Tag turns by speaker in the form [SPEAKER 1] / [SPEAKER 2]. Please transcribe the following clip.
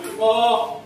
[SPEAKER 1] Oh.